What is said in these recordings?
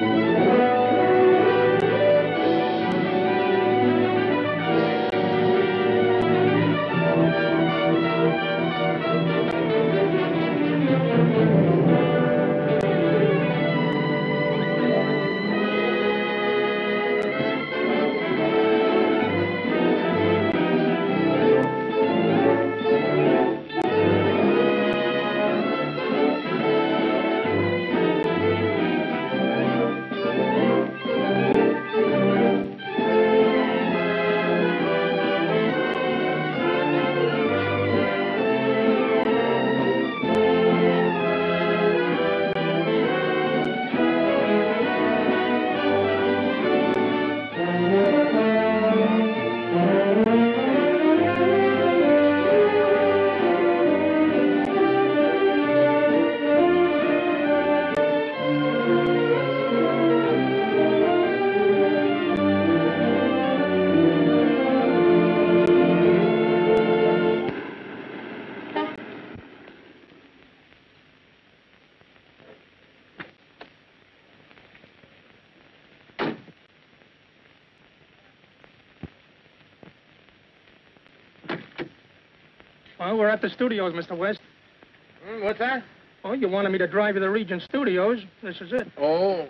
Música Well, we're at the studios, Mr. West. Hmm, what's that? Oh, you wanted me to drive you to the Regent Studios. This is it. Oh.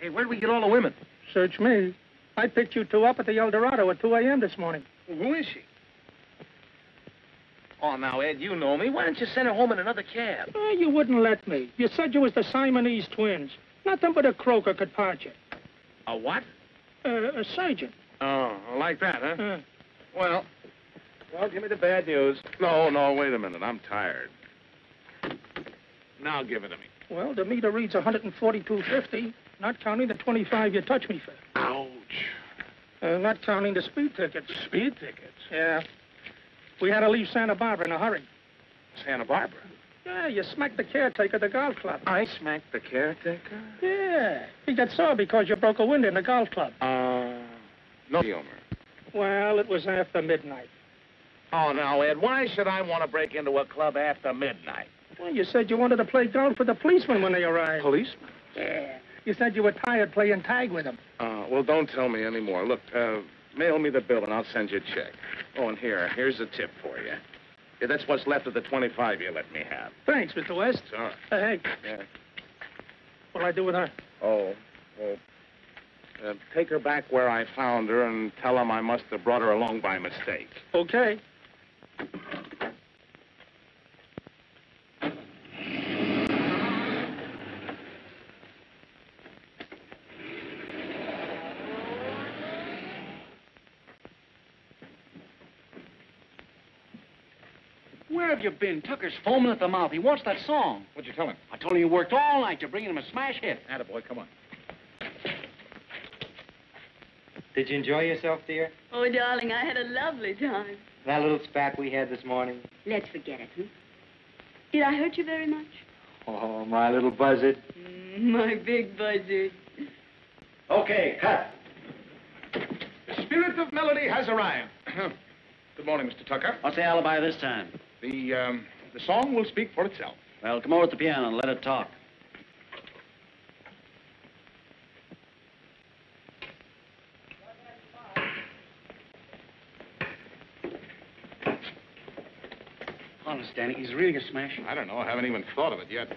Hey, where'd we get all the women? Search me. I picked you two up at the El Dorado at 2 a.m. this morning. Who is she? Oh, now, Ed, you know me. Why don't you send her home in another cab? Oh, you wouldn't let me. You said you was the Siamese twins. Nothing but a croaker could part you. A what? Uh, a surgeon. Oh, like that, huh? Uh, Well, well, give me the bad news. No, no, wait a minute. I'm tired. Now give it to me. well, the meter reads 142.50, not counting the 25 you touched me for. Ouch. Uh, not counting the speed tickets. Speed tickets. Yeah. We had to leave Santa Barbara in a hurry. Santa Barbara. Yeah, you smacked the caretaker at the golf club. I smacked the caretaker? Yeah. He got sore because you broke a window in the golf club. Uh, no humor. Well, it was after midnight. Oh, now, Ed, why should I want to break into a club after midnight? Well, you said you wanted to play golf with the policemen when they arrived. Policeman? Yeah. You said you were tired playing tag with them. Uh, well, don't tell me anymore. Look, uh, mail me the bill and I'll send you a check. Oh, and here, here's a tip for you. Yeah, that's what's left of the 25 you let me have. Thanks, Mr. West. All right. Uh, hey, Yeah. what'll I do with her? Oh, well, uh, take her back where I found her and tell them I must have brought her along by mistake. Okay. Where have you been? Tucker's foaming at the mouth. He wants that song. What'd you tell him? I told him you worked all night to bring him a smash hit. Attaboy, come on. Did you enjoy yourself, dear? Oh, darling, I had a lovely time. That little spat we had this morning? Let's forget it, huh? Did I hurt you very much? Oh, my little buzzard. Mm, my big buzzard. Okay, cut. The spirit of melody has arrived. Good morning, Mr. Tucker. What's the alibi this time? The, um, the song will speak for itself. Well, come over to the piano and let it talk. Danny, he's really a smash. I don't know. I haven't even thought of it yet.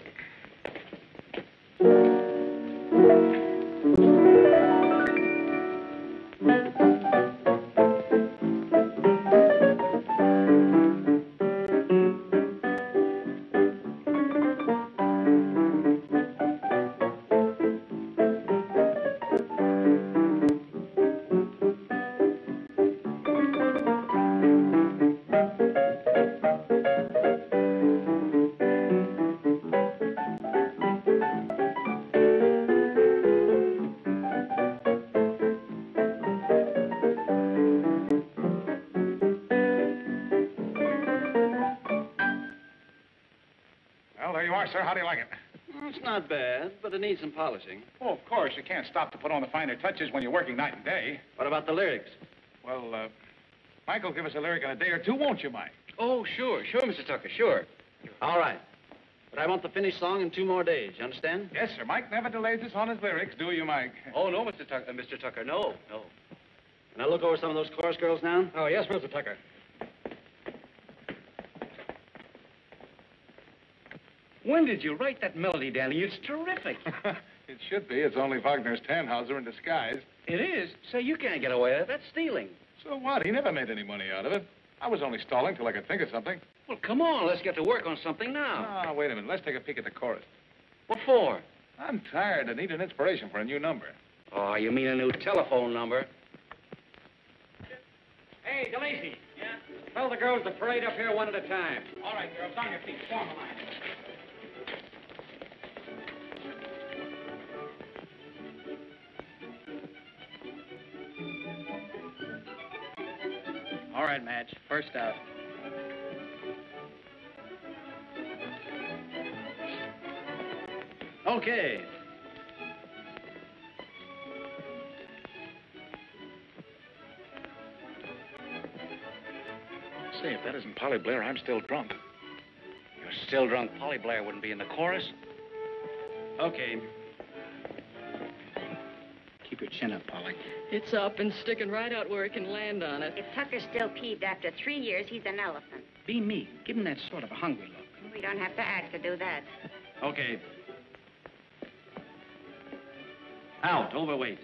Bad, but it needs some polishing. Oh, of course. You can't stop to put on the finer touches when you're working night and day. What about the lyrics? Well, uh, Michael, give us a lyric in a day or two, won't you, Mike? Oh, sure, sure, Mr. Tucker, sure. All right. But I want the finished song in two more days. You understand? Yes, sir. Mike never delays us on his lyrics, do you, Mike? Oh, no, Mr. Tucker. Uh, Mr. Tucker, no, no. Can I look over some of those chorus girls now? Oh, yes, Mr. Tucker. When did you write that melody, Danny? It's terrific. it should be. It's only Wagner's Tannhauser in disguise. it is. Say, you can't get away with it. That's stealing. So what? He never made any money out of it. I was only stalling till I could think of something. Well, come on. Let's get to work on something now. Ah, wait a minute. Let's take a peek at the chorus. What for? I'm tired. I need an inspiration for a new number. Oh, you mean a new telephone number? Hey, DeLacy. Yeah? Tell the girls to parade up here one at a time. All right, girls, on your feet. Form a line. All right, Madge. First out. Okay. Say, if that isn't Polly Blair, I'm still drunk. You're still drunk. Polly Blair wouldn't be in the chorus. Okay. Keep your chin up, Polly. It's up and sticking right out where it can land on it. If Tucker's still peeved after three years, he's an elephant. Be me. Give him that sort of a hungry look. We don't have to act to do that. Okay. Out. Overweight.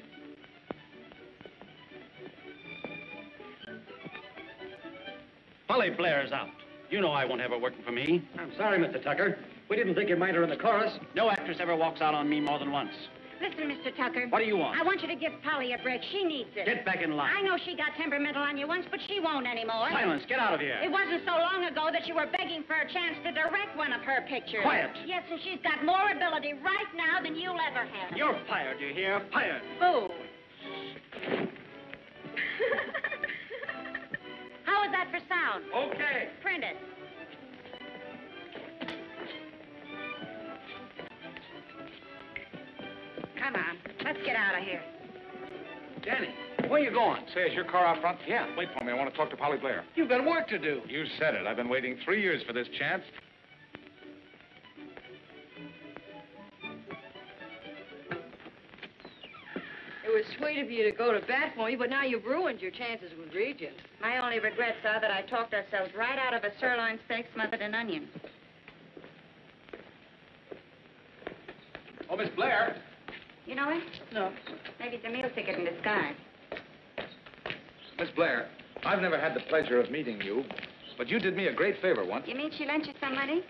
Polly Blair's out. You know I won't have her working for me. I'm sorry, Mr. Tucker. We didn't think you'd mind her in the chorus. No actress ever walks out on me more than once. Listen, Mr. Tucker. What do you want? I want you to give Polly a break. She needs it. Get back in line. I know she got temperamental on you once, but she won't anymore. Silence. Get out of here. It wasn't so long ago that you were begging for a chance to direct one of her pictures. Quiet. Yes, and she's got more ability right now than you'll ever have. You're fired, you hear? Fired. Boo. Say, is your car out front? Yeah. Wait for me. I want to talk to Polly Blair. You've got work to do. You said it. I've been waiting three years for this chance. It was sweet of you to go to bat for me, but now you've ruined your chances with Regent. My only regrets are that I talked ourselves right out of a sirloin steak smothered in onion. Oh, Miss Blair. You know it? No. Maybe it's a meal ticket in disguise. Miss Blair, I've never had the pleasure of meeting you, but you did me a great favor once. You mean she lent you some money?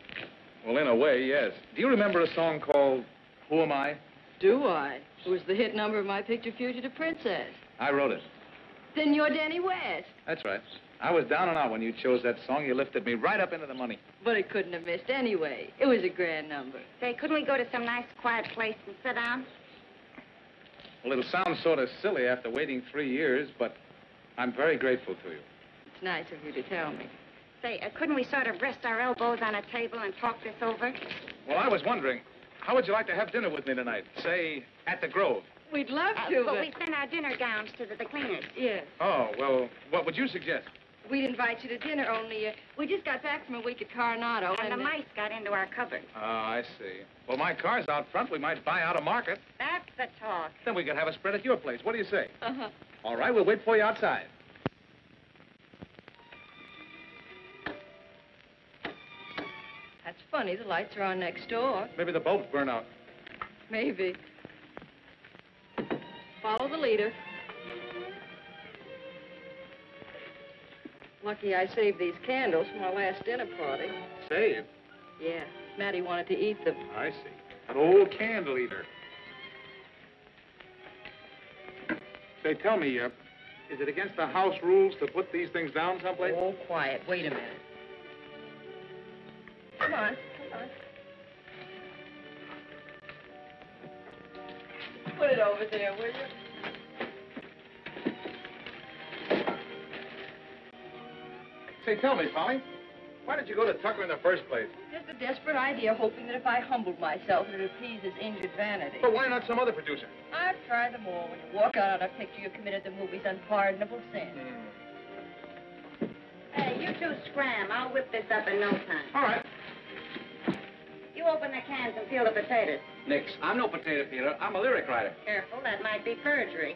Well, in a way, yes. Do you remember a song called Who Am I? Do I? It was the hit number of my picture, Fugitive Princess. I wrote it. Then you're Danny West. That's right. I was down and out when you chose that song. You lifted me right up into the money. But it couldn't have missed anyway. It was a grand number. Say, couldn't we go to some nice, quiet place and sit down? Well, it'll sound sort of silly after waiting three years, but I'm very grateful to you. It's nice of you to tell me. Say, uh, couldn't we sort of rest our elbows on a table and talk this over? Well, I was wondering, how would you like to have dinner with me tonight? Say, at the Grove. We'd love Uh, to, but we sent our dinner gowns to the, the cleaners. Yes. Oh, well, what would you suggest? We'd invite you to dinner, only uh, we just got back from a week at Coronado. And the uh, mice got into our cupboard. Oh, I see. Well, my car's out front. We might buy out a market. That's the talk. Then we could have a spread at your place. What do you say? Uh-huh. All right, we'll wait for you outside. That's funny. The lights are on next door. Maybe the bulbs burn out. Maybe. Follow the leader. Lucky I saved these candles from our last dinner party. Saved? Yeah, Maddie wanted to eat them. I see. An old candle eater. Say, tell me, uh, is it against the house rules to put these things down someplace? Oh, quiet. Wait a minute. Come on, come on. Put it over there, will you? Say, tell me, Polly, why did you go to Tucker in the first place? Just a desperate idea, hoping that if I humbled myself, it would appease his injured vanity. But why not some other producer? I've tried them all. When you walk out on a picture, you've committed the movie's unpardonable sin. Hmm. Hey, you two scram. I'll whip this up in no time. All right. You You open the cans and peel the potatoes. Nix. I'm no potato peeler. I'm a lyric writer. Careful, that might be perjury.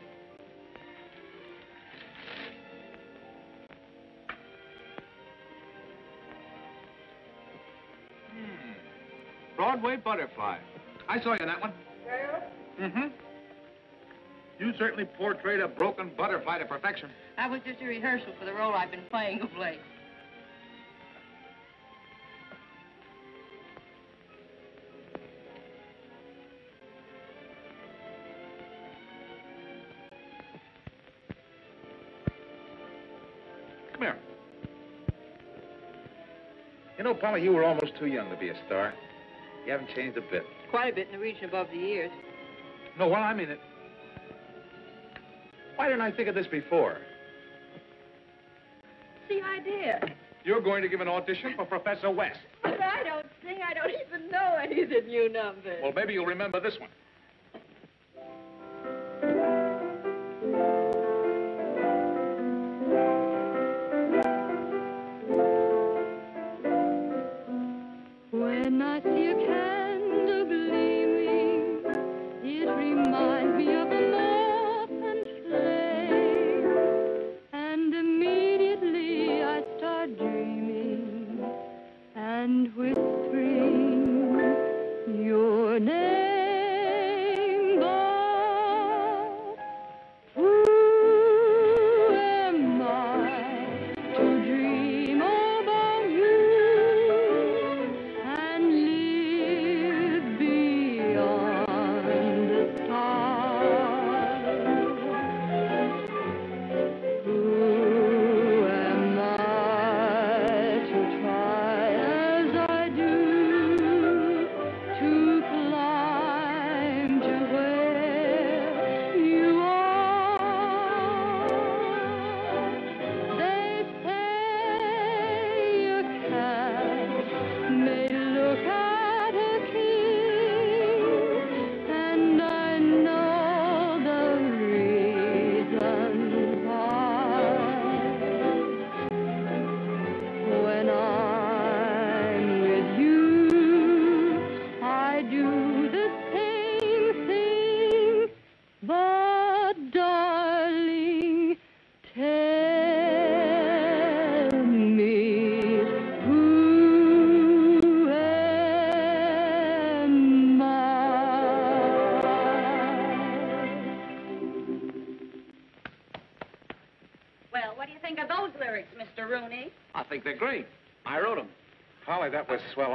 Broadway Butterfly. I saw you in that one. Mm-hmm. You certainly portrayed a broken butterfly to perfection. That was just a rehearsal for the role I've been playing of late. Come here. You know, Polly, you were almost too young to be a star. You haven't changed a bit. Quite a bit in the region above the ears. No, well, I mean it. Why didn't I think of this before? The idea. You're going to give an audition for Professor West. But I don't sing. I don't even know any of the new numbers. Well, maybe you'll remember this one.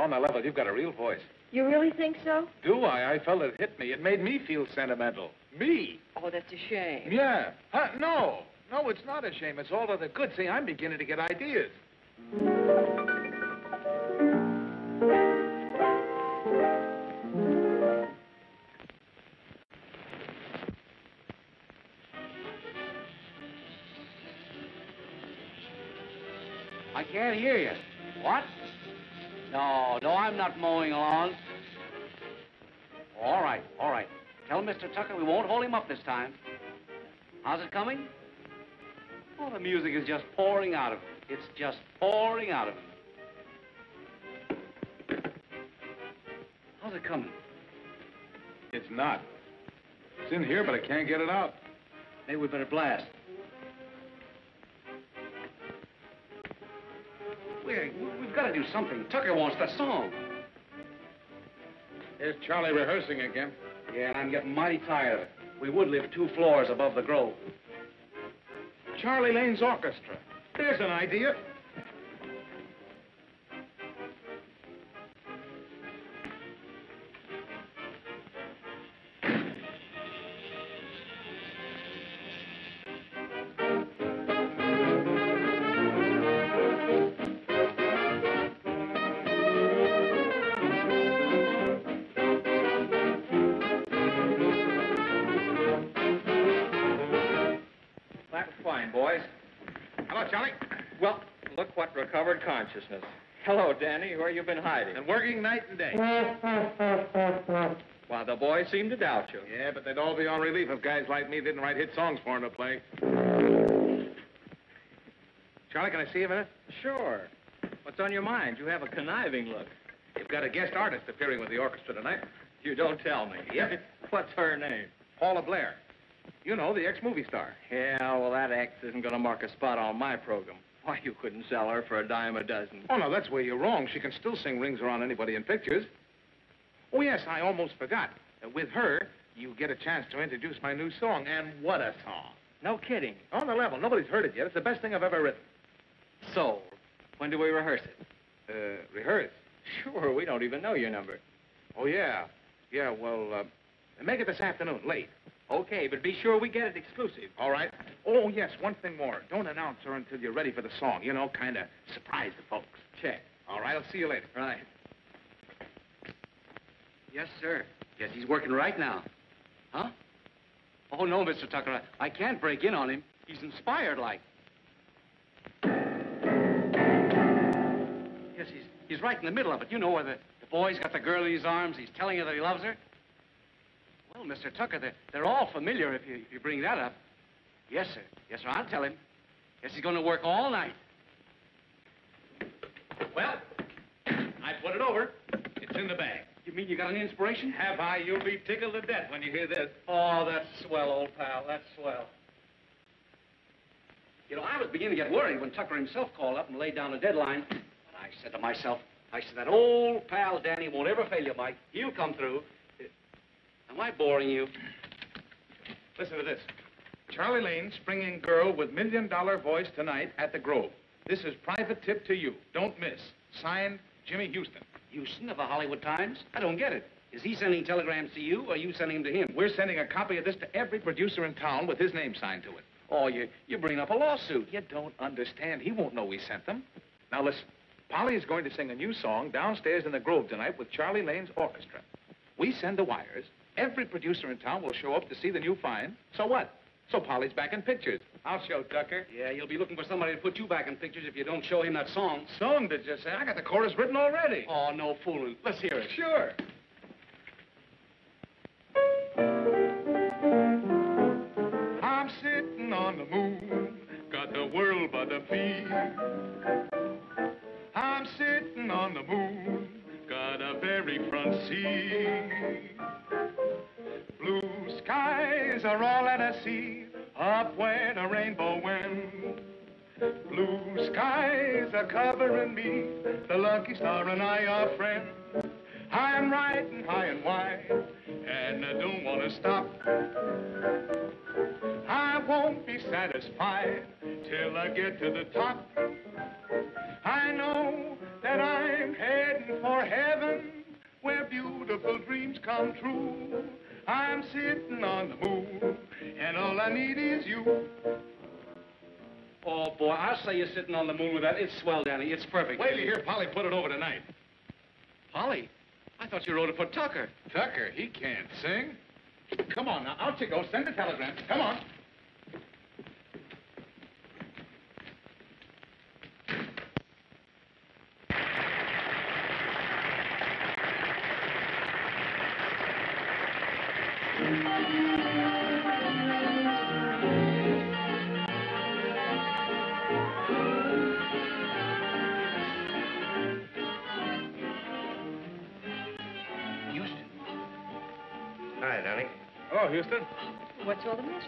On the level, you've got a real voice. You really think so? Do I? I felt it hit me. It made me feel sentimental. Me? Oh, that's a shame. Yeah. Huh? No. No, it's not a shame. It's all to the good. See, I'm beginning to get ideas. I can't hear you. What? No, no, I'm not mowing lawns. All right, all right. Tell Mr. Tucker we won't hold him up this time. How's it coming? Oh, the music is just pouring out of him. It's just pouring out of him. How's it coming? It's not. It's in here, but I can't get it out. Maybe we better blast. Do something. Tucker wants that song. Here's Charlie rehearsing again. Yeah, and I'm getting mighty tired of it. We would live two floors above the grove. Charlie Lane's orchestra. There's an idea. Consciousness. Hello, Danny. Where you been hiding? And working night and day. Why, the boys seem to doubt you. Yeah, but they'd all be on relief if guys like me didn't write hit songs for 'em to play. Charlie, can I see you a minute? Sure. What's on your mind? You have a conniving look. You've got a guest artist appearing with the orchestra tonight. You don't tell me. Yep. What's her name? Polly Blair. You know, the ex-movie star. Yeah, well, that X isn't going to mark a spot on my program. Why, you couldn't sell her for a dime a dozen. Oh, no, that's where you're wrong. She can still sing Rings Around Anybody in Pictures. Oh, yes, I almost forgot. Uh, with her, you get a chance to introduce my new song, and what a song. No kidding. On the level. Nobody's heard it yet. It's the best thing I've ever written. So, when do we rehearse it? Uh, rehearse. Sure, we don't even know your number. Oh, yeah. Yeah, well, uh, make it this afternoon, late. Okay, but be sure we get it exclusive. All right? Oh, yes, one thing more. Don't announce her until you're ready for the song. You know, kind of surprise the folks. Check. All right, I'll see you later. Right. Yes, sir. Yes, he's working right now. Huh? Oh, no, Mr. Tucker. I, I can't break in on him. He's inspired like. Yes, he's, he's right in the middle of it. You know where the, the boy's got the girl in his arms. He's telling her that he loves her. Well, Mr. Tucker, they're, they're all familiar if you, if you bring that up. Yes, sir. Yes, sir. I'll tell him. Yes, he's going to work all night. Well, I put it over. It's in the bag. You mean you got an inspiration? Have I? You'll be tickled to death when you hear this. Oh, that's swell, old pal. That's swell. You know, I was beginning to get worried when Tucker himself called up and laid down a deadline. And I said to myself, I said, that old pal Danny won't ever fail you, Mike. He'll come through. I boring you? Listen to this. Charlie Lane, springing girl with million dollar voice tonight at the Grove. This is private tip to you. Don't miss. Signed, Jimmy Houston. Houston of the Hollywood Times? I don't get it. Is he sending telegrams to you, or are you sending them to him? We're sending a copy of this to every producer in town with his name signed to it. Oh, you, you're bringing up a lawsuit. You don't understand. He won't know we sent them. Now listen. Polly is going to sing a new song downstairs in the Grove tonight with Charlie Lane's orchestra. We send the wires. Every producer in town will show up to see the new find. So what? So Polly's back in pictures. I'll show Tucker. Yeah, you'll be looking for somebody to put you back in pictures if you don't show him that song. Song, did you say? I got the chorus written already. Oh, no fooling. Let's hear it. Sure. I'm sitting on the moon, got the world by the feet. I'm sitting on the moon, got a very front seat. Skies are all that I see, up where the rainbow went. Blue skies are covering me, the lucky star and I are friends. High and right and high and wide, and I don't want to stop. I won't be satisfied till I get to the top. I know that I'm heading for heaven, where beautiful dreams come true. I'm sitting on the moon, and all I need is you. Oh, boy, I'll say you're sitting on the moon with that. It's swell, Danny. It's perfect. Wait till you hear Polly put it over tonight. Polly, I thought you wrote it for Tucker. Tucker, he can't sing. Come on now, out you go. Send the telegram. Come on.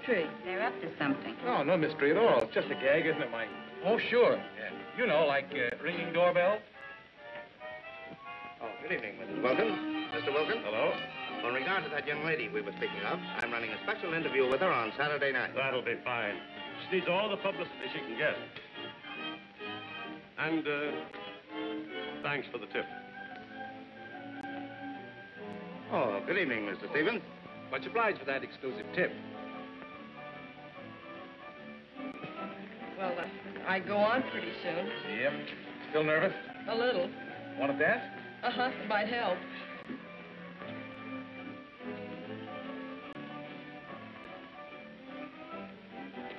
Mystery? They're up to something. No, no mystery at all. It's just a gag, isn't it, Mike? Oh, sure. Yeah. You know, like uh, ringing doorbells. Oh, good evening, Mrs. Wilkins. Mr. Wilkins? Hello. In regard to that young lady we were speaking of, I'm running a special interview with her on Saturday night. That'll be fine. She needs all the publicity she can get. And, uh, thanks for the tip. Oh, good evening, Mr. Stevens. Much obliged for that exclusive tip. Well, uh, I go on pretty soon. Yep. Still nervous? A little. Want to dance? Uh-huh, might help.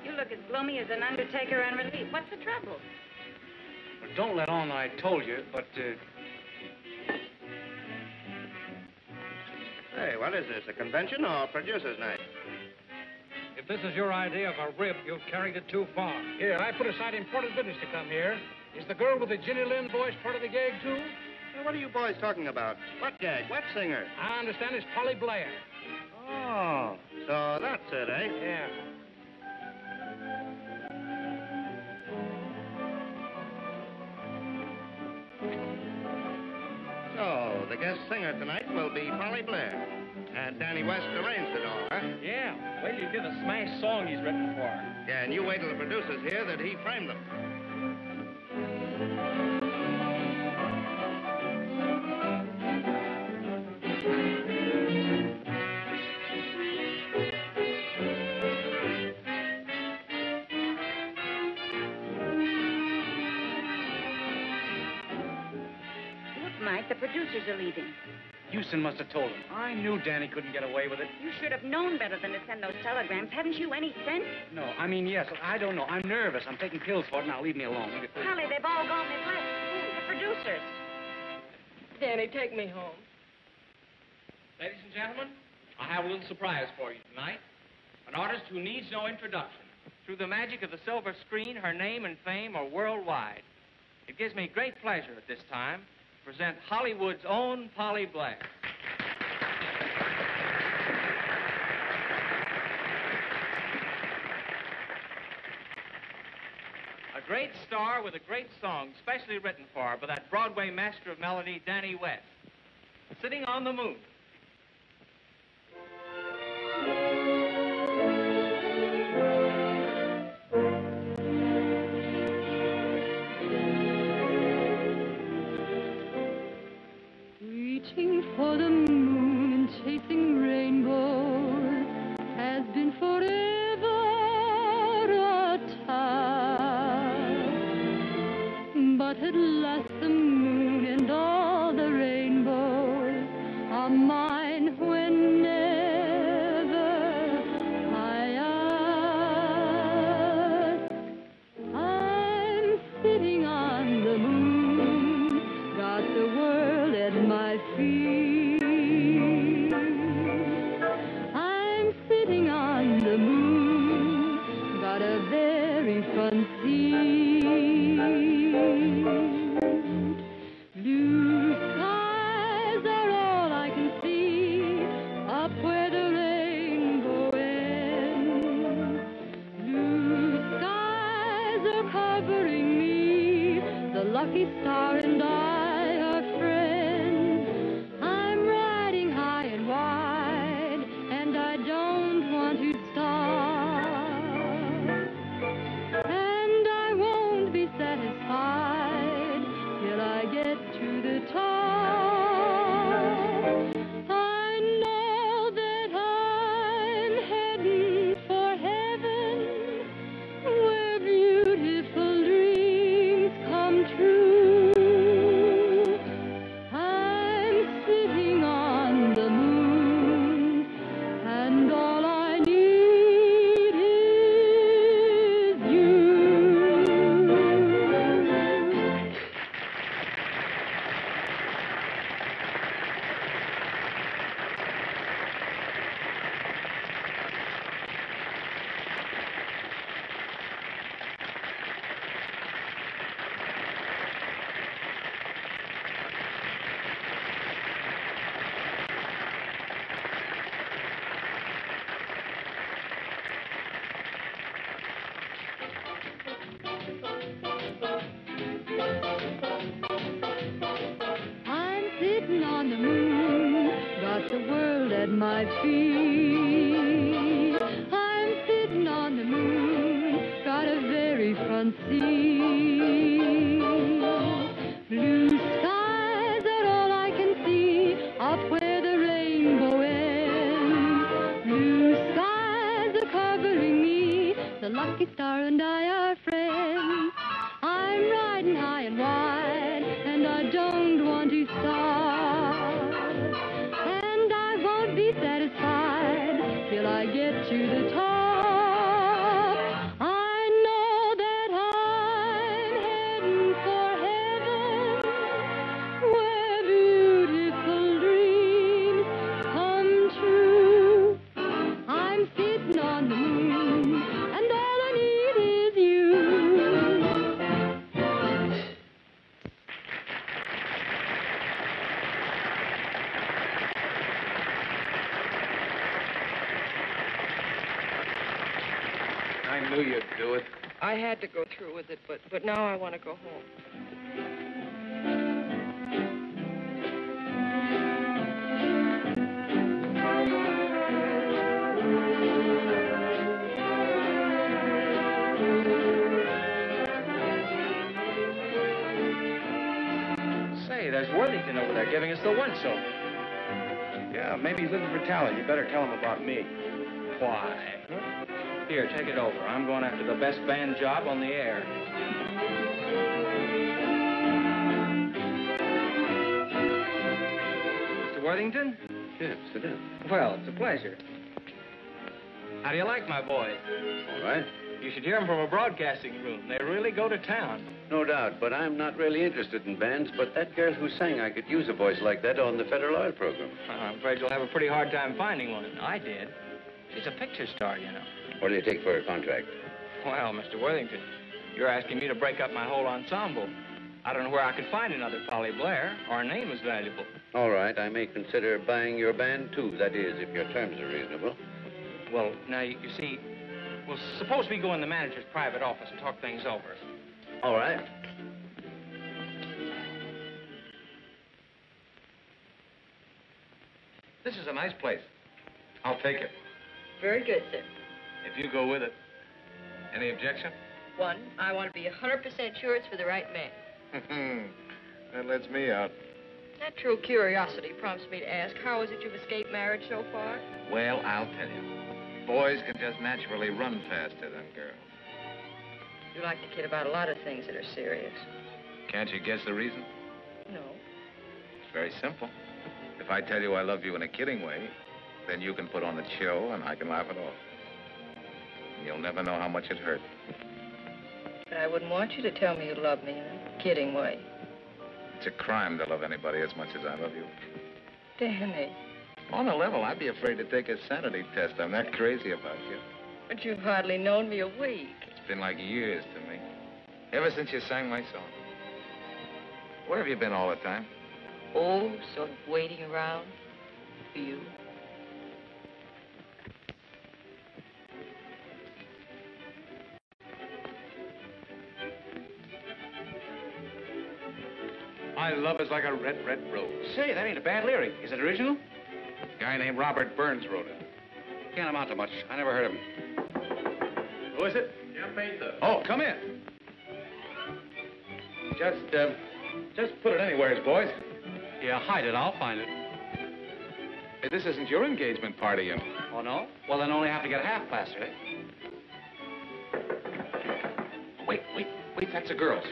You look as gloomy as an undertaker on relief. What's the trouble? Well, don't let on I told you, but, uh, Hey, what is this, a convention or producer's night? If this is your idea of a rib, you've carried it too far. Here, I put aside important business to come here. Is the girl with the Jenny Lind voice part of the gag, too? Now, what are you boys talking about? What gag? What singer? I understand it's Polly Blair. Oh, so that's it, eh? Yeah. So, the guest singer tonight will be Polly Blair. And Danny West arranged it all, huh? Yeah. Wait till you hear the smash song he's written for her. Yeah, and you wait till the producers hear that he framed them. Look, Mike, the producers are leaving. Houston must have told him. I knew Danny couldn't get away with it. You should have known better than to send those telegrams. Haven't you any sense? No, I mean, yes. I don't know. I'm nervous. I'm taking pills for it. Now, leave me alone. Will you, please? Polly, they've all gone. They've left. Who? The producers. Danny, take me home. Ladies and gentlemen, I have a little surprise for you tonight. An artist who needs no introduction. Through the magic of the silver screen, her name and fame are worldwide. It gives me great pleasure at this time to present Hollywood's own Polly Blair. A great star with a great song, specially written for her by that Broadway master of melody, Danny West. Sitting on the Moon. Had to go through with it, but, but now I want to go home. Say, there's Worthington over there giving us the once over. Yeah, maybe he's looking for talent. You better tell him about me. Why? Here, take it over. I'm going after the best band job on the air. Mr. Worthington? Yes, sit down. Well, it's a pleasure. How do you like my boys? All right. You should hear them from a broadcasting room. They really go to town. No doubt, but I'm not really interested in bands. But that girl who sang, I could use a voice like that on the Federal Oil program. Uh, I'm afraid you'll have a pretty hard time finding one. I did. She's a picture star, you know. What do you take for a contract? Well, Mr. Worthington, you're asking me to break up my whole ensemble. I don't know where I could find another Polly Blair. Our name is valuable. All right, I may consider buying your band, too. That is, if your terms are reasonable. Well, now, you, you see, well, suppose we go in the manager's private office and talk things over. All right. This is a nice place. I'll take it. Very good, sir. If you go with it. Any objection? One, I want to be 100% sure it's for the right man. that lets me out. Natural curiosity prompts me to ask, how is it you've escaped marriage so far? Well, I'll tell you. Boys can just naturally run faster than girls. You like to kid about a lot of things that are serious. Can't you guess the reason? No. It's very simple. If I tell you I love you in a kidding way, then you can put on the show and I can laugh it off. You'll never know how much it hurt. But I wouldn't want you to tell me you love me in a kidding way. It's a crime to love anybody as much as I love you. Danny. On a level, I'd be afraid to take a sanity test. I'm that crazy about you. But you've hardly known me a week. It's been like years to me. Ever since you sang my song. Where have you been all the time? Oh, sort of waiting around for you. My love is like a red, red rose. Say, that ain't a bad lyric. Is it original? A guy named Robert Burns wrote it. Can't amount to much. I never heard of him. Who is it? Jim Painter. Oh, come in. Just, uh, just put it anywheres, boys. Yeah, hide it. I'll find it. Hey, this isn't your engagement party, you know. Oh, no? Well, then only have to get half plastered, eh? Wait, wait, wait, that's a girl's.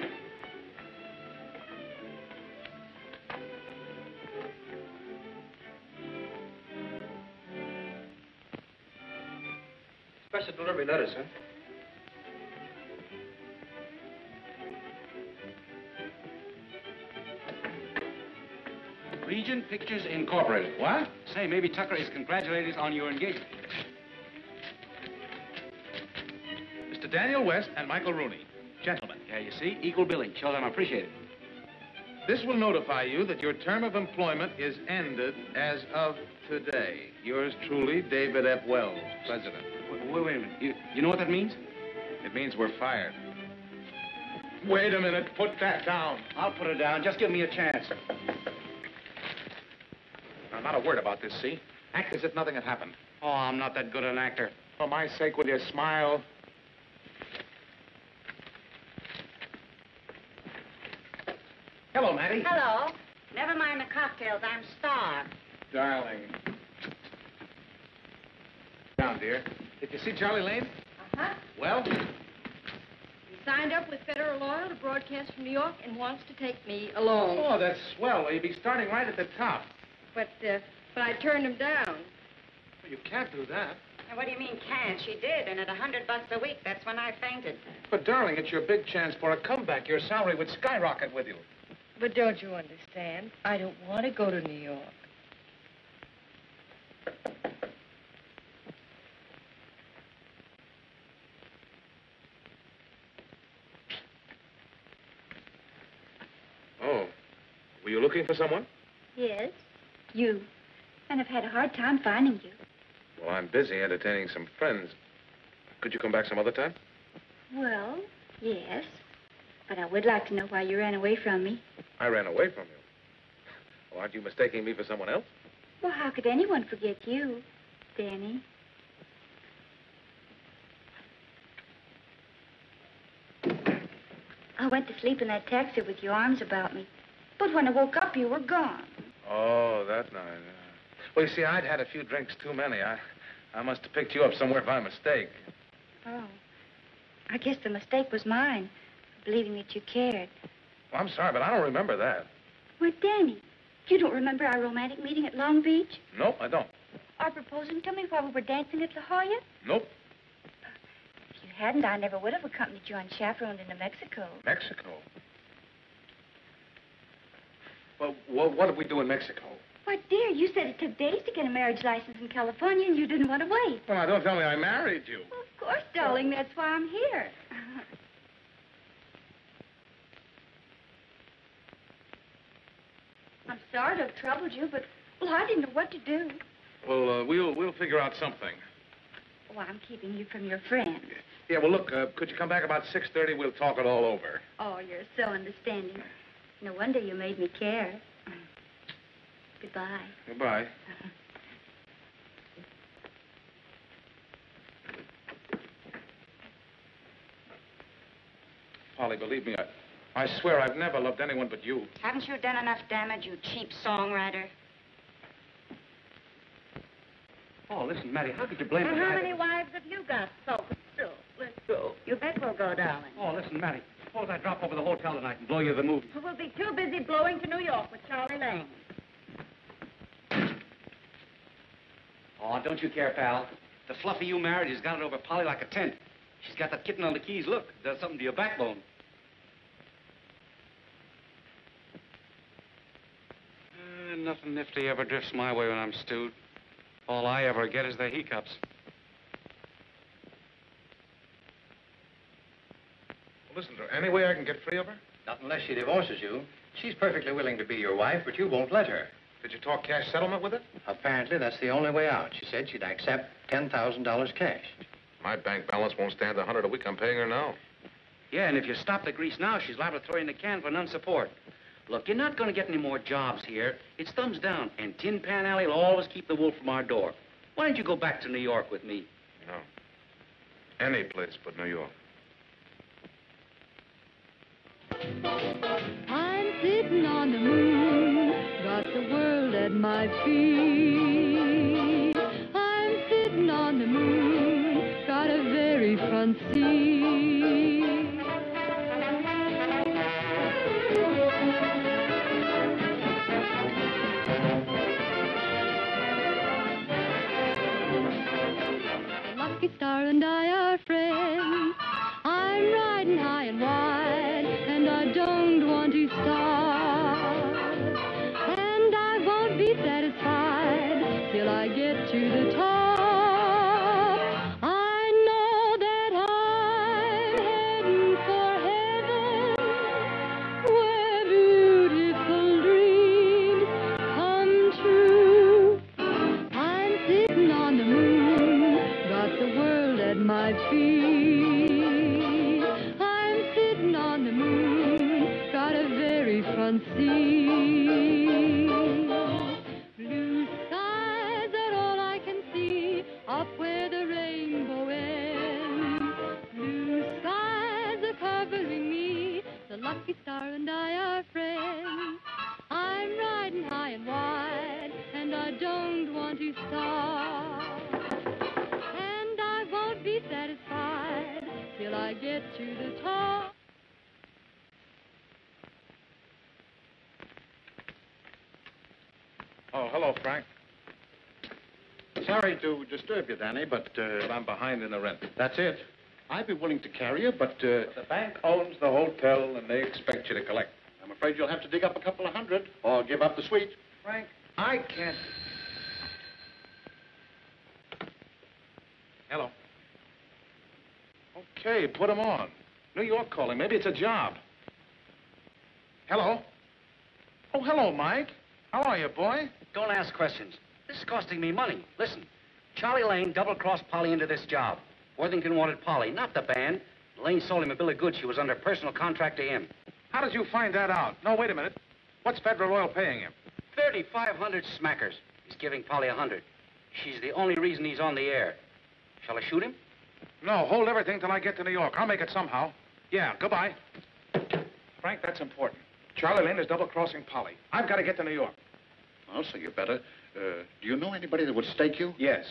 Special delivery letter. Regent Pictures Incorporated. What? Say, maybe Tucker is congratulating us on your engagement. Mr. Daniel West and Michael Rooney. Gentlemen, Yeah, you see? Equal billing. Show them I appreciate it. this will notify you that your term of employment is ended as of today. Yours truly, David F. Wells, President. Wait, wait, wait a minute. You, you know what that means? It means we're fired. Wait a minute. Put that down. I'll put it down. Just give me a chance. Now, not a word about this, see? Act as if nothing had happened. Oh, I'm not that good an actor. For my sake, will you smile? Hello, Mattie. Hello. Never mind the cocktails. I'm starved. Darling. Down, dear. Did you see Charlie Lane? Uh-huh. Well, He signed up with Federal Oil to broadcast from New York and wants to take me along. oh, that's swell. Well, you'd be starting right at the top. But, uh, but I turned him down. Well, you can't do that. Now, what do you mean can't? She did, and at a hundred bucks a week, that's when I fainted. But, darling, it's your big chance for a comeback. Your salary would skyrocket with you. But don't you understand? I don't want to go to New York. Oh. Were you looking for someone? Yes, you. And I've had a hard time finding you. Well, I'm busy entertaining some friends. Could you come back some other time? Well, yes. But I would like to know why you ran away from me. I ran away from you. Well, aren't you mistaking me for someone else? Well, how could anyone forget you, Danny? I went to sleep in that taxi with your arms about me. But when I woke up, you were gone. Oh, that night. Well, you see, I'd had a few drinks too many. I, I must have picked you up somewhere by mistake. Oh. I guess the mistake was mine, believing that you cared. Well, I'm sorry, but I don't remember that. Why, Danny, you don't remember our romantic meeting at Long Beach? Nope, I don't. Or proposing to me while we were dancing at La Jolla? Nope. If you hadn't, I never would have accompanied you unchaperoned into Mexico. Mexico. Well, what, what did we do in Mexico? Why, dear, you said it took days to get a marriage license in California, and you didn't want to wait. Well, now, don't tell me I married you. Well, of course, darling. That's why I'm here. I'm sorry to have troubled you, but, well, I didn't know what to do. Well, uh, we'll we'll figure out something. Oh, I'm keeping you from your friends. Yeah, well, look, uh, could you come back about 6.30? We'll talk it all over. Oh, you're so understanding. No wonder you made me care. Goodbye. Goodbye. Polly, believe me, I, I swear I've never loved anyone but you. Haven't you done enough damage, you cheap songwriter? Oh, listen, Mattie, how could you blame And me? how many wives have you got? Oh, so, so, let's go. You bet we'll go, darling. Oh, listen, Mattie, suppose I drop over the hotel tonight and blow you the movie. We'll be too busy blowing to New York with Charlie Lane. Oh, don't you care, pal. The fluffy you married has got it over Polly like a tent. She's got that kitten on the keys. Look, does something to your backbone. Uh, nothing nifty ever drifts my way when I'm stewed. All I ever get is the hiccups. Well, listen to her. Any way I can get free of her? Not unless she divorces you. She's perfectly willing to be your wife, but you won't let her. Did you talk cash settlement with her? Apparently, that's the only way out. She said she'd accept $10,000 cash. My bank balance won't stand the hundred a week I'm paying her now. Yeah, and if you stop the grease now, she's liable to throw you in the can for non-support. Look, you're not going to get any more jobs here. It's thumbs down, and Tin Pan Alley will always keep the wolf from our door. Why don't you go back to New York with me? No. Any place but New York. I'm sitting on the moon, got the world at my feet. I'm sitting on the moon, got a very front seat. To disturb you, Danny, but, uh... I'm behind in the rent. That's it. I'd be willing to carry you, but, uh... The bank owns the hotel, and they expect you to collect. I'm afraid you'll have to dig up a couple of hundred, or give up the suite. Frank, I can't. Hello. Okay, put him on. New York calling. Maybe it's a job. Hello. Oh, hello, Mike. How are you, boy? Don't ask questions. This is costing me money. Listen, Charlie Lane double-crossed Polly into this job. Worthington wanted Polly, not the band. Lane sold him a bill of goods. She was under personal contract to him. How did you find that out? No, wait a minute. What's Federal Oil paying him? 3,500 smackers. He's giving Polly a 100. She's the only reason he's on the air. Shall I shoot him? No, hold everything till I get to New York. I'll make it somehow. Yeah, goodbye. Frank, that's important. Charlie Lane is double-crossing Polly. I've got to get to New York. Well, so you better. Uh, do you know anybody that would stake you? Yes,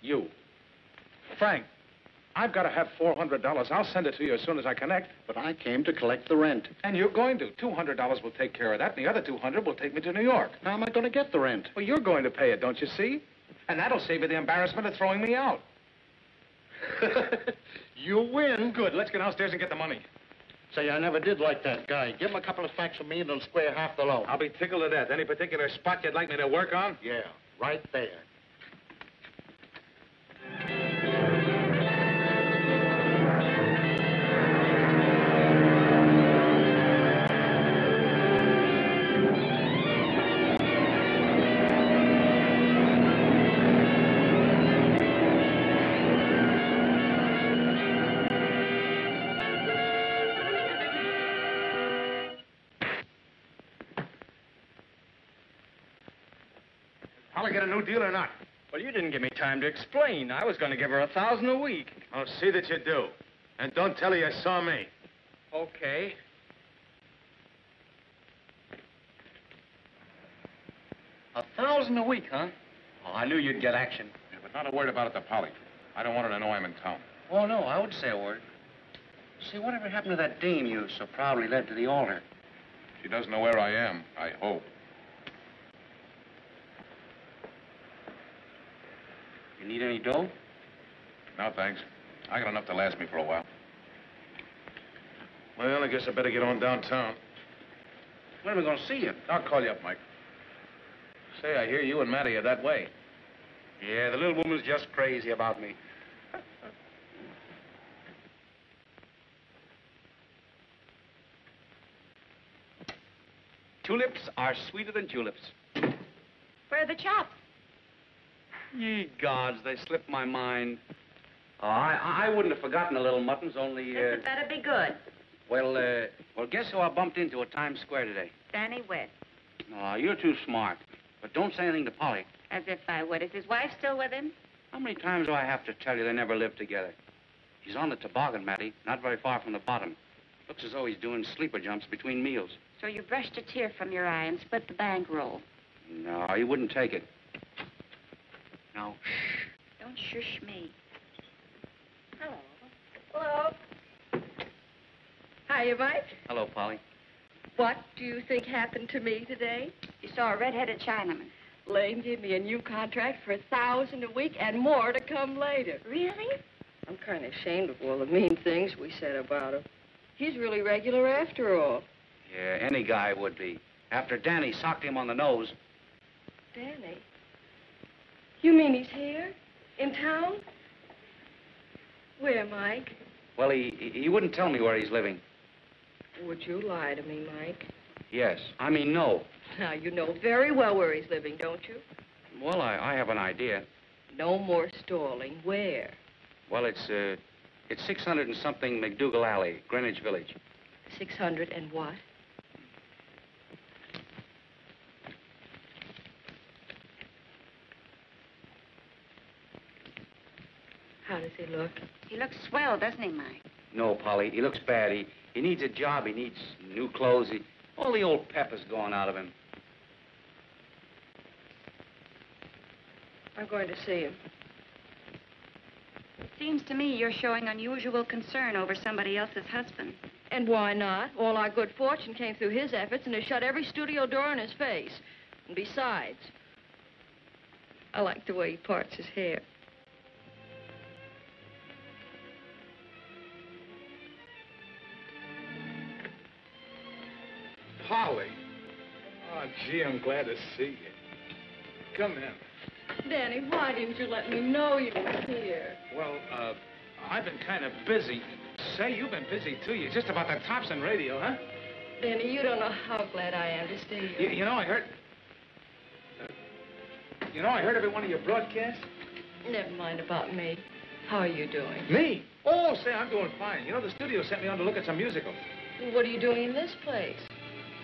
you. Frank, I've got to have $400. I'll send it to you as soon as I connect. But I came to collect the rent. And you're going to. $200 will take care of that, and the other 200 will take me to New York. How am I going to get the rent? Well, you're going to pay it, don't you see? And that'll save you the embarrassment of throwing me out. you win. Good. Let's get downstairs and get the money. Say, I never did like that guy. Give him a couple of facts from me and it'll square half the loan. I'll be tickled to death. Any particular spot you'd like me to work on? Yeah, right there. Polly get a new deal or not? Well, you didn't give me time to explain. I was going to give her a thousand a week. Oh, see that you do. And don't tell her you saw me. Okay. A thousand a week, huh? Oh, I knew you'd get action. Yeah, but not a word about it to Polly. I don't want her to know I'm in town. Oh, no, I would say a word. See, whatever happened to that dame you so proudly led to the altar? She doesn't know where I am, I hope. You need any dough? No, thanks. I got enough to last me for a while. Well, I guess I better get on downtown. When are we going to see you? I'll call you up, Mike. Say, I hear you and Mattie are that way. Yeah, the little woman's just crazy about me. Tulips are sweeter than tulips. Where are the chops? Ye gods, they slipped my mind. Oh, I, I wouldn't have forgotten the little muttons, only, uh... This better be good. Well, uh... Well, guess who I bumped into at Times Square today? Danny West. Oh, you're too smart. But don't say anything to Polly. As if I would. Is his wife still with him? How many times do I have to tell you they never lived together? He's on the toboggan, Mattie, not very far from the bottom. Looks as though he's doing sleeper jumps between meals. So you brushed a tear from your eye and split the bankroll. No, he wouldn't take it. Now, shh. Don't shush me. Hello. Hello. Hiya, Mike. Hello, Polly. What do you think happened to me today? You saw a red-headed Chinaman. Lane gave me a new contract for a thousand a week and more to come later. Really? I'm kind of ashamed of all the mean things we said about him. He's really regular after all. Yeah, any guy would be. After Danny socked him on the nose. Danny? You mean he's here? In town? Where, Mike? Well, he, he wouldn't tell me where he's living. Would you lie to me, Mike? Yes. I mean, no. Now, you know very well where he's living, don't you? Well, I, I have an idea. No more stalling. Where? Well, it's, uh, it's 600 and something MacDougal Alley, Greenwich Village. 600 and what? How does he look? He looks swell, doesn't he, Mike? No, Polly, he looks bad. He, he needs a job. He needs new clothes. He, all the old pep is gone out of him. I'm going to see him. It seems to me you're showing unusual concern over somebody else's husband. And why not? All our good fortune came through his efforts and has shut every studio door in his face. And besides, I like the way he parts his hair. Polly. Oh, gee, I'm glad to see you. Come in. Danny, why didn't you let me know you were here? Well, uh, I've been kind of busy. Say, you've been busy, too. You're just about the tops in radio, huh? Danny, you don't know how glad I am to see you. You, you know, I heard... Uh, you know, I heard every one of your broadcasts. Never mind about me. How are you doing? Me? Oh, say, I'm doing fine. You know, the studio sent me on to look at some musicals. What are you doing in this place?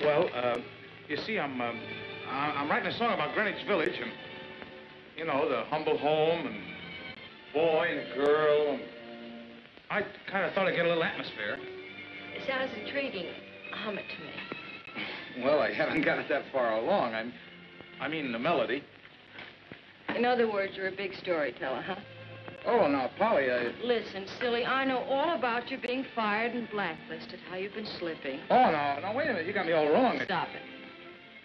Well, uh, you see, I'm, I- I'm writing a song about Greenwich Village and, you know, the humble home and boy and girl. And I kind of thought I'd get a little atmosphere. It sounds intriguing. Hum it to me. Well, I haven't got it that far along. I'm, I mean, the melody. In other words, you're a big storyteller, huh? Oh, now, Polly, I... Listen, silly, I know all about you being fired and blacklisted, how you've been slipping. Oh, no, no, wait a minute. You got me all wrong. Stop it.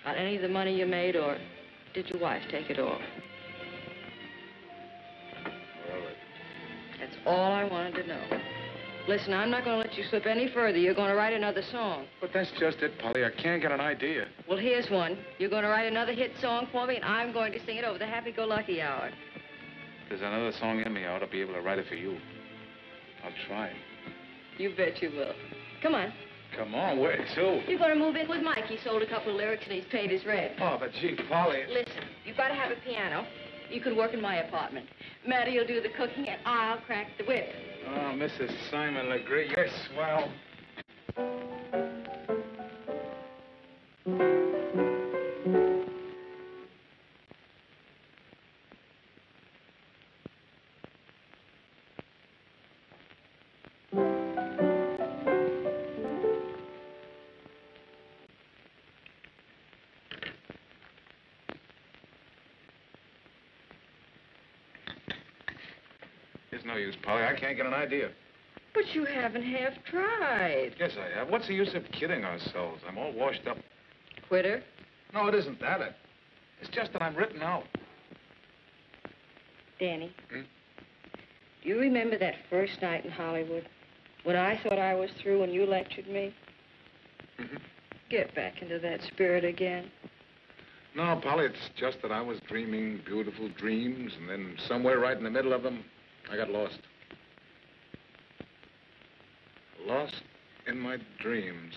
Got any of the money you made, or did your wife take it all? Well, That's all I wanted to know. Listen, I'm not going to let you slip any further. You're going to write another song. But that's just it, Polly. I can't get an idea. Well, here's one. You're going to write another hit song for me, and I'm going to sing it over the happy-go-lucky hour. There's another song in me, I ought to be able to write it for you. I'll try. You bet you will. Come on. Come on, where to? You're going to move in with Mike. He sold a couple of lyrics, and he's paid his rent. Oh, but gee, Polly. Listen, you've got to have a piano. You can work in my apartment. Mattie will do the cooking, and I'll crack the whip. Oh, Mrs. Simon Legree, you're swell. No use, Polly. I can't get an idea. But you haven't half tried. Yes, I have. What's the use of kidding ourselves? I'm all washed up. Quitter? No, it isn't that. It- It's just that I'm written out. Danny. Hmm? Do you remember that first night in Hollywood when I thought I was through and you lectured me? Mhm. Get back into that spirit again. No, Polly, it's just that I was dreaming beautiful dreams, and then somewhere right in the middle of them, I got lost. Lost in my dreams.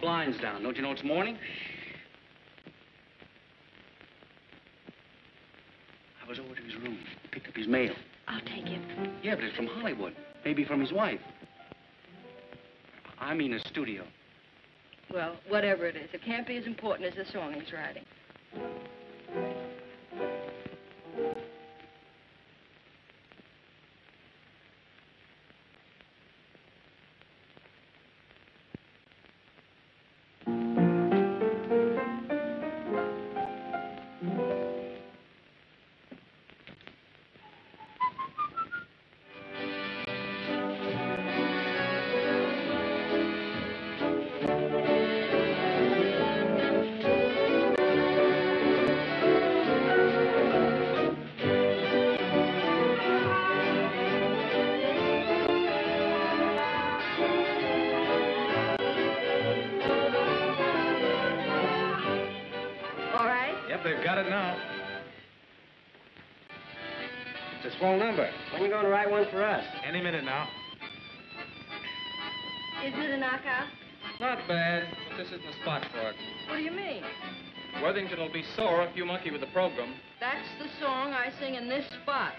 Blinds down? Don't you know it's morning? I was over to his room, picked up his mail. I'll take it. Yeah, but it's from Hollywood. Maybe from his wife. I mean a studio. Well, whatever it is, it can't be as important as the song he's writing. When are you going to write one for us? Any minute now. Isn't it a knockout? Not bad, but this isn't the spot for it. What do you mean? Worthington will be sore if you monkey with the program. That's the song I sing in this spot.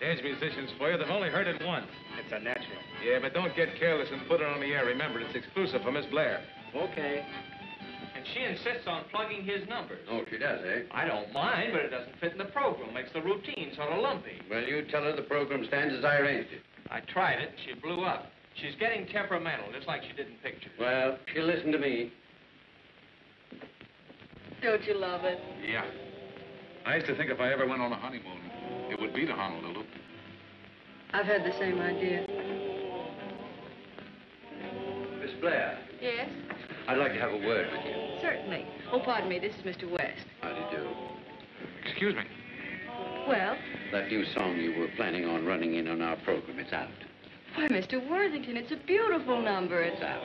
There's musicians for you. They've only heard it once. It's a natural. Yeah, but don't get careless and put it on the air. Remember, it's exclusive for Miss Blair. Okay. And she insists on plugging his numbers. Oh, she does, eh? I don't mind, but it doesn't fit in the program. Makes the routine sort of lumpy. Well, you tell her the program stands as I arranged it. I tried it, and she blew up. She's getting temperamental, just like she did in pictures. Well, she'll listen to me. Don't you love it? Yeah. I used to think if I ever went on a honeymoon, it would be to Honolulu. I've had the same idea. Miss Blair, Yes? I'd like to have a word with you. Certainly. Oh, pardon me. This is Mr. West. How do you do? Excuse me. Well, That new song you were planning on running in on our program, it's out. Why, Mr. Worthington, it's a beautiful number. It's out.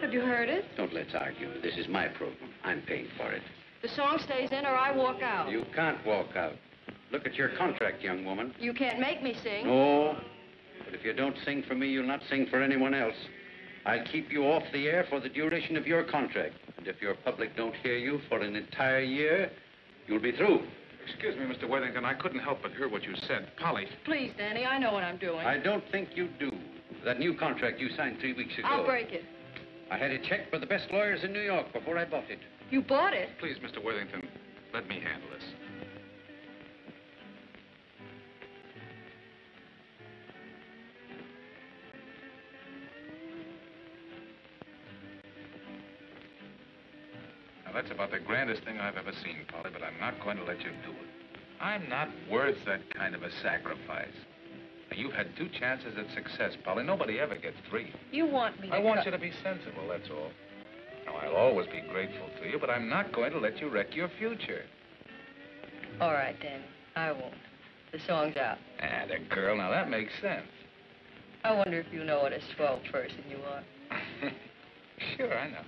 Have you heard it? Don't let's argue. This is my program. I'm paying for it. The song stays in or I walk out. You can't walk out. Look at your contract, young woman. You can't make me sing. No. But if you don't sing for me, you'll not sing for anyone else. I'll keep you off the air for the duration of your contract. And if your public don't hear you for an entire year, you'll be through. Excuse me, Mr. Worthington. I couldn't help but hear what you said. Polly. Please, Danny, I know what I'm doing. I don't think you do. That new contract you signed three weeks ago. I'll break it. I had it checked by the best lawyers in New York before I bought it. You bought it? Please, Mr. Worthington, let me handle this. That's about the grandest thing I've ever seen, Polly, but I'm not going to let you do it. I'm not worth that kind of a sacrifice. Now, you've had two chances at success, Polly. Nobody ever gets three. You want me to I want you to be sensible, that's all. Now, I'll always be grateful to you, but I'm not going to let you wreck your future. All right, then. I won't. The song's out. Ah, the girl. Now, that makes sense. I wonder if you know what a swell person you are. Sure, I know.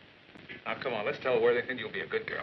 Now, come on, let's tell Worthington you'll be a good girl.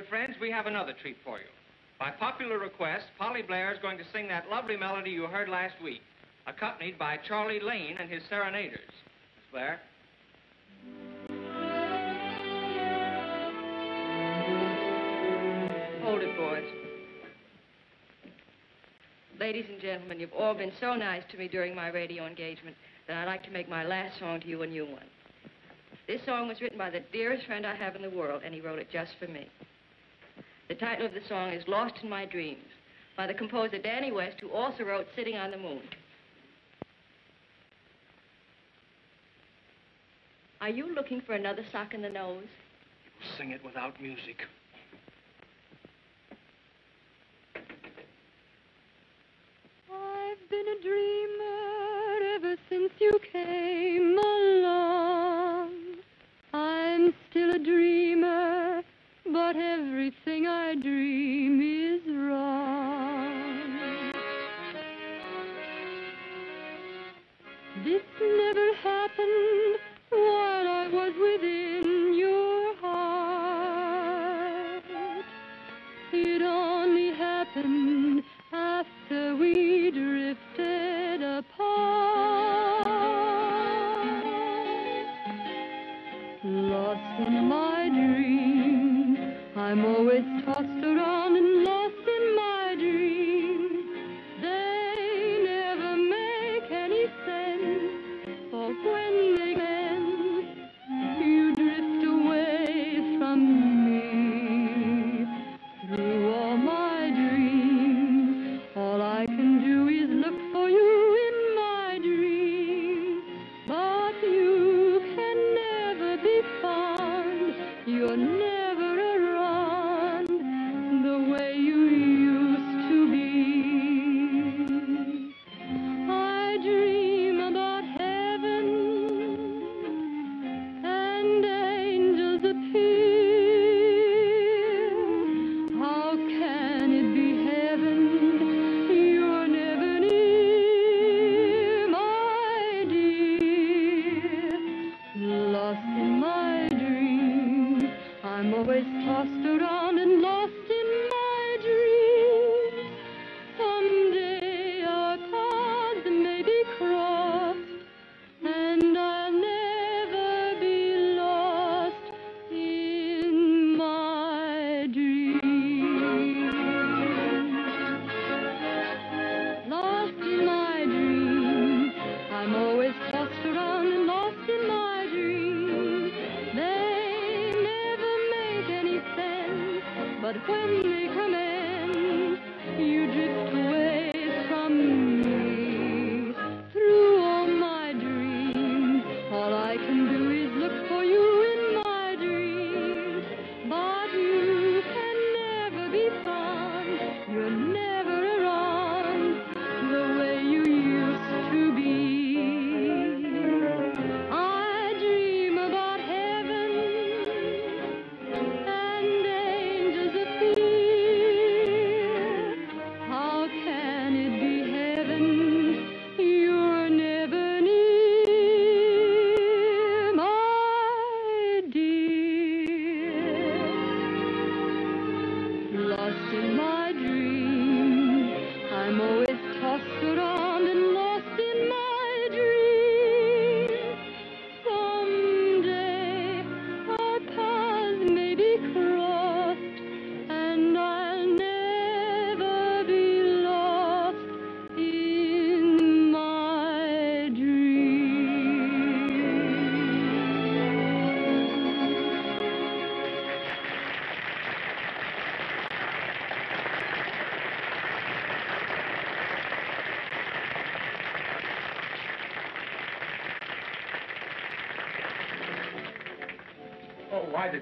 Good friends, we have another treat for you. By popular request, Polly Blair is going to sing that lovely melody you heard last week, accompanied by Charlie Lane and his serenaders. Miss Blair? Hold it, boys. Ladies and gentlemen, you've all been so nice to me during my radio engagement that I'd like to make my last song to you a new one. This song was written by the dearest friend I have in the world, and he wrote it just for me. The title of the song is Lost in My Dreams by the composer Danny West, who also wrote Sitting on the Moon. Are you looking for another sock in the nose? Sing it without music. I've been a dreamer ever since you came along. I'm still a dreamer, but everything I dream is wrong. This never happened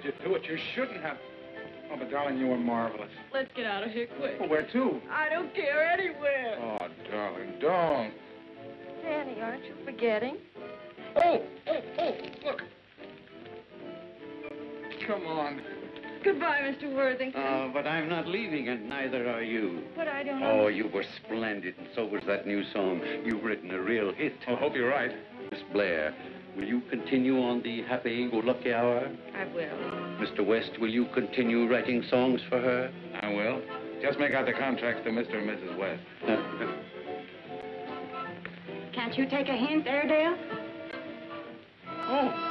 did you do it? You shouldn't have. Oh, but darling, you were marvelous. Let's get out of here quick. Well, where to? I don't care anywhere. Oh, darling, don't. Danny, aren't you forgetting? Oh, oh, oh, look. Come on. Goodbye, Mr. Worthington. Uh, but I'm not leaving, and neither are you. but I don't know. Oh, you were splendid, and so was that new song. You've written a real hit. I hope you're right. Miss Blair, will you continue on the happy-go-lucky hour? I will. Mr. West, will you continue writing songs for her? I will. Just make out the contracts to Mr. and Mrs. West. Can't you take a hint, Airedale? Oh,